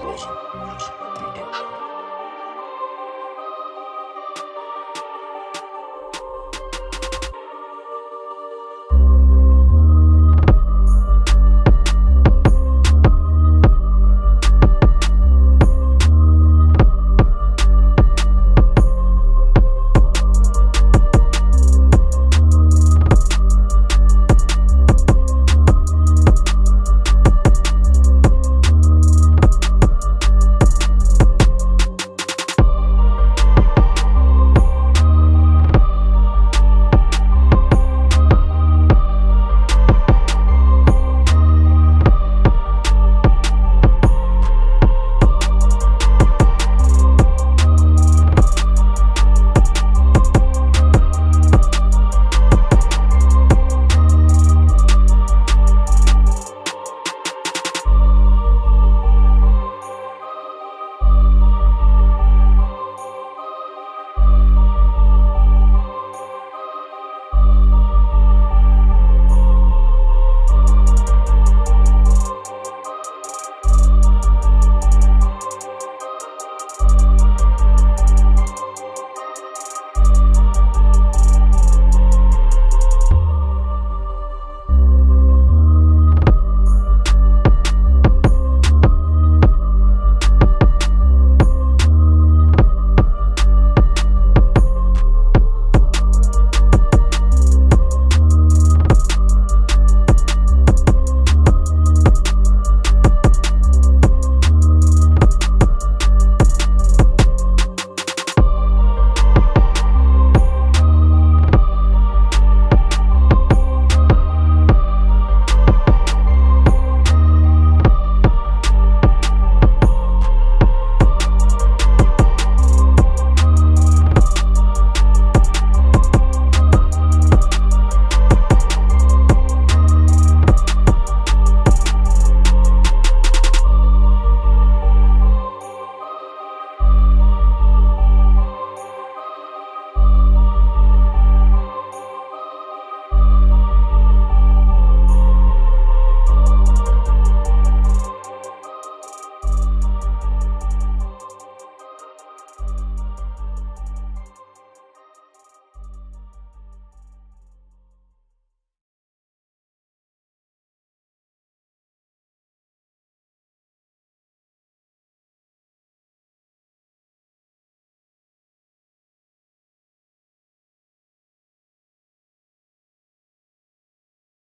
wasn't.